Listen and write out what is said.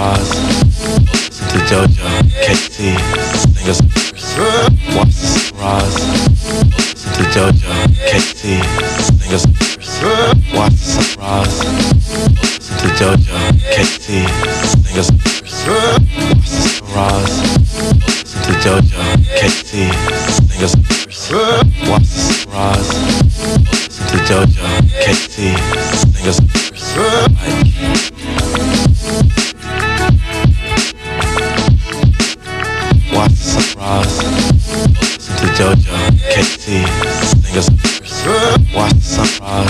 Listen to JoJo, KT, sing us first. Watch the sunrise. To JoJo, KT, sing us first. Watch the sunrise. To JoJo, KT, sing us first. Watch the sunrise. To JoJo, KT, sing us first. Watch the sunrise. To JoJo, KT, sing us first. sunrise. Listen to JoJo, KT, sing first. Watch the sunrise.